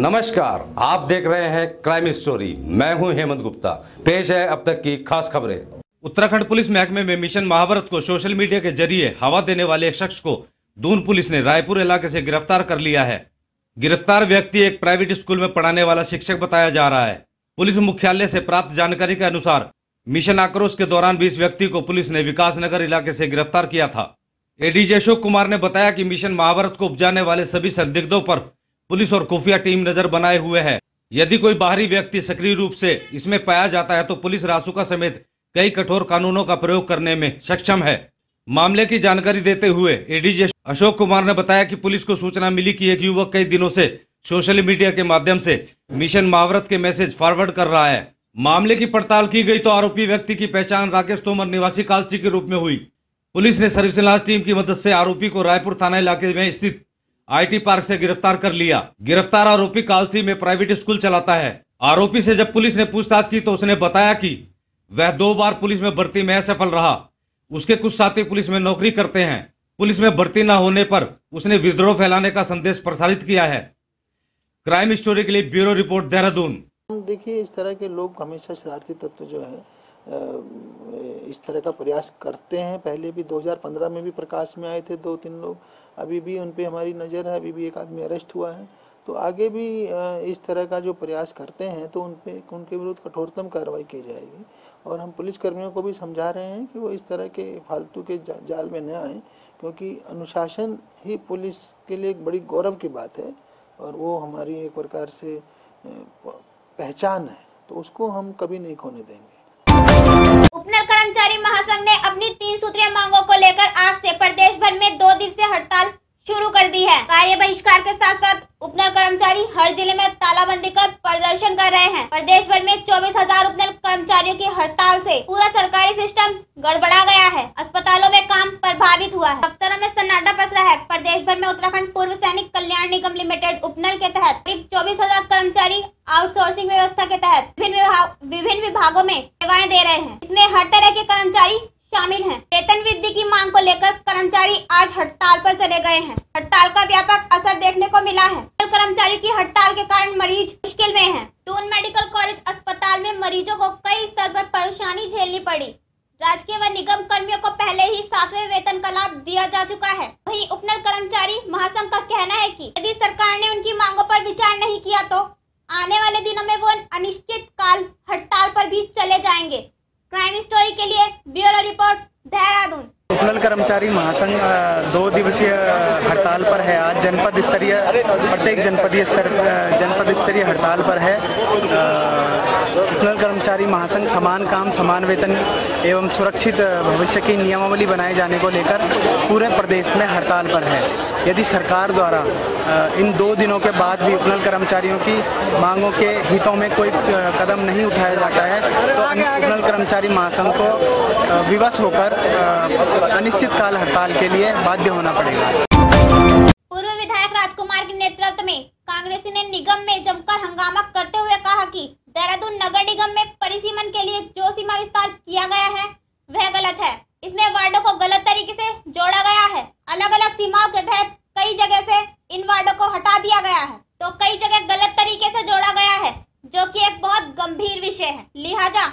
नमस्कार, आप देख रहे हैं क्राइम स्टोरी मैं हूँ हेमंत गुप्ता। पेश है अब तक की खास खबरें। उत्तराखंड पुलिस महकमे में मिशन महाभारत को सोशल मीडिया के ज़रिए हवा देने वाले एक शख्स को दून पुलिस ने रायपुर इलाके से गिरफ़्तार कर लिया है। गिरफ़्तार व्यक्ति एक प्राइवेट स्कूल में पढ़ाने वाला शिक्षक बताया जा रहा है। पुलिस मुख्यालय से प्राप्त जानकारी के अनुसार मिशन आक्रोश के दौरान भी इस व्यक्ति को पुलिस ने विकासनगर इलाके से गिरफ़्तार किया था। एडीजी अशोक कुमार ने बताया कि मिशन महाभारत को उपजाने वाले सभी संदिग्धों पर पुलिस और खुफिया टीम नज़र बनाए हुए है। यदि कोई बाहरी व्यक्ति सक्रिय रूप से इसमें पाया जाता है तो पुलिस रासुका समेत कई कठोर कानूनों का प्रयोग करने में सक्षम है। मामले की जानकारी देते हुए एडीजी अशोक कुमार ने बताया कि पुलिस को सूचना मिली कि एक युवक कई दिनों से सोशल मीडिया के माध्यम से मिशन महाव्रत के मैसेज फॉरवर्ड कर रहा है। मामले की पड़ताल की गई तो आरोपी व्यक्ति की पहचान राकेश तोमर निवासी कालसी के रूप में हुई। पुलिस ने सर्विस टीम की मदद से आरोपी को रायपुर थाना इलाके में स्थित आईटी पार्क से गिरफ़्तार कर लिया। गिरफ़्तार आरोपी कालसी में प्राइवेट स्कूल चलाता है। आरोपी से जब पुलिस ने पूछताछ की तो उसने बताया कि वह दो बार पुलिस में भर्ती में असफल रहा। उसके कुछ साथी पुलिस में नौकरी करते हैं। पुलिस में भर्ती न होने पर उसने विद्रोह फैलाने का संदेश प्रसारित किया है। क्राइम स्टोरी के लिए ब्यूरो रिपोर्ट देहरादून। देखिए, इस तरह के लोग हमेशा शरारती तत्व जो है इस तरह का प्रयास करते हैं। पहले भी 2015 में भी प्रकाश में आए थे दो तीन लोग। अभी भी उन पर हमारी नज़र है। अभी भी एक आदमी अरेस्ट हुआ है। तो आगे भी इस तरह का जो प्रयास करते हैं तो उन पे उनके विरुद्ध कठोरतम कार्रवाई की जाएगी। और हम पुलिस कर्मियों को भी समझा रहे हैं कि वो इस तरह के फालतू के जा, जाल में न आए क्योंकि अनुशासन ही पुलिस के लिए एक बड़ी गौरव की बात है। और वो हमारी एक प्रकार से पहचान है। तो उसको हम कभी नहीं खोने देंगे। उपनल कर्मचारी महासंघ ने अपनी तीन सूत्रीय मांगों को लेकर आज से प्रदेश भर में दो दिवसीय हड़ताल शुरू कर दी है। कार्य बहिष्कार के साथ साथ उपनल कर्मचारी हर ज़िले में तालाबंदी कर प्रदर्शन कर रहे हैं। प्रदेश भर में चौबीस हज़ार उपनल कर्मचारियों की हड़ताल से पूरा सरकारी सिस्टम गड़बड़ा गया है। अस्पतालों में काम प्रभावित हुआ है। दफ्तरों में सन्नाटा पसरा है। प्रदेश भर में उत्तराखंड पूर्व सैनिक कल्याण निगम लिमिटेड, उपनल के तहत करीब चौबीस हज़ार कर्मचारी आउटसोर्सिंग व्यवस्था के तहत विभिन्न विभाग, विभिन्न विभागों में सेवाएँ दे रहे हैं। इसमें हर तरह के कर्मचारी शामिल हैं। वेतन वृद्धि की मांग को लेकर कर्मचारी आज हड़ताल पर चले गए हैं। हड़ताल का व्यापक असर देखने को मिला है। कर्मचारी की हड़ताल के कारण मरीज़ मुश्किल में हैं। दून मेडिकल कॉलेज अस्पताल में मरीजों को कई स्तर पर परेशानी झेलनी पड़ी। राजकीय व निगम कर्मियों को पहले ही सातवें वेतन का लाभ दिया जा चुका है। वहीं उपनल कर्मचारी महासंघ का कहना है कि यदि सरकार ने उनकी मांगों पर विचार नहीं किया तो आने वाले दिनों में वो अनिश्चित काल हड़ताल पर भी चले जाएँगे। क्राइम स्टोरी के लिए ब्यूरो रिपोर्ट देहरादून। उपनल कर्मचारी महासंघ दो दिवसीय हड़ताल पर है। आज जनपद स्तरीय प्रत्येक जनपदीय स्तर जनपद स्तरीय हड़ताल पर है। अ, कर्मचारी महासंघ समान काम समान वेतन एवं सुरक्षित भविष्य की नियमावली बनाए जाने को लेकर पूरे प्रदेश में हड़ताल पर है। यदि सरकार द्वारा इन दो दिनों के बाद भी उपनल कर्मचारियों की मांगों के हितों में कोई कदम नहीं उठाया जाता है तो उपनल कर्मचारी महासंघ को विवश होकर अनिश्चित काल हड़ताल के लिए बाध्य होना पड़ेगा। पूर्व विधायक राजकुमार के नेतृत्व में कांग्रेसी ने निगम में जमकर हंगामा करते हुए कहा कि देहरादून नगर निगम में परिसीमन के लिए जो सीमा विस्तार किया गया है वह गलत है। इसमें वार्डो को गलत तरीके से जोड़ा गया है। अलग अलग सीमाओं के तहत कई जगह से इन वार्डों को हटा दिया गया है तो कई जगह गलत तरीके से जोड़ा गया है जो कि एक बहुत गंभीर विषय लिहाजा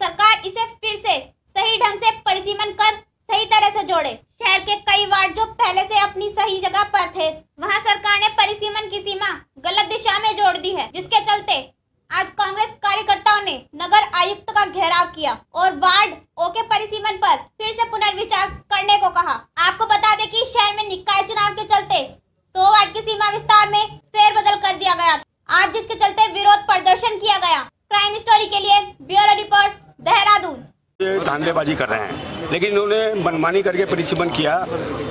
सरकार इसे फिर से सही ढंग से परिसीमन कर सही तरह से जोड़े। शहर के कई वार्ड जो पहले से अपनी सही जगह पर थे, वहाँ सरकार ने परिसीमन की सीमा गलत दिशा में जोड़ दी है, जिसके चलते आज कांग्रेस कार्यकर्ताओं ने नगर आयुक्त का घेराव किया और वार्ड ओके परिसीमन पर फिर से पुनर्विचार करने को कहा। आपको बता दें कि शहर में निकाय चुनाव के चलते सौ वार्ड की सीमा विस्तार में फेरबदल कर दिया गया आज जिसके चलते विरोध प्रदर्शन किया गया। क्राइम स्टोरी के लिए ब्यूरो रिपोर्ट देहरादून। धांधलेबाजी कर रहे हैं। लेकिन इन्होंने मनमानी करके परिसीमन किया।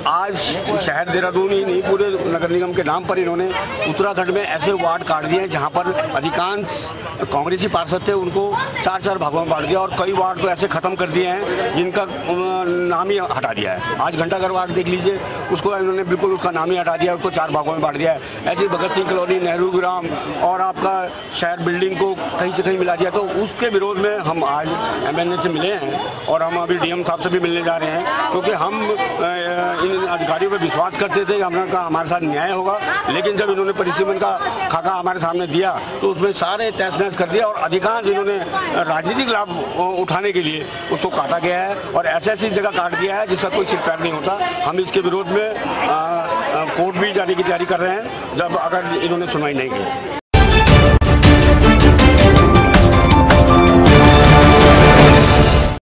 आज शहर देहरादून ही नहीं, पूरे नगर निगम के नाम पर इन्होंने उत्तराखंड में ऐसे वार्ड काट दिए हैं, जहाँ पर अधिकांश कांग्रेसी पार्षद थे, उनको चार चार भागों में बांट दिया और कई वार्ड तो ऐसे खत्म कर दिए हैं, जिनका नाम ही हटा दिया है। आज घंटाघर वार्ड देख लीजिए, उसको इन्होंने बिल्कुल उसका नाम ही हटा दिया, उसको चार भागों में बांट दिया है। ऐसे भगत सिंह कॉलोनी, नेहरू ग्राम और आपका शहर बिल्डिंग को कहीं से कहीं मिला दिया। तो उसके विरोध में हम आज एम से मिले हैं और हम अभी डीएम साहब से भी मिलने जा रहे हैं, क्योंकि हम इन अधिकारियों पर विश्वास करते थे कि हमारा हमारे साथ न्याय होगा, लेकिन जब इन्होंने परिसीमन का खाका हमारे सामने दिया तो उसमें सारे तहस नहस कर दिया और अधिकांश इन्होंने राजनीतिक लाभ उठाने के लिए उसको काटा गया है और ऐसी ऐसी जगह काट दिया है जिसका कोई सिर नहीं होता। हम इसके विरोध में कोर्ट भी जाने की तैयारी कर रहे हैं, जब अगर इन्होंने सुनवाई नहीं की।